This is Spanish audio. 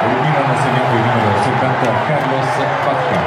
Termina la señal de número 70, Carlos Pazca.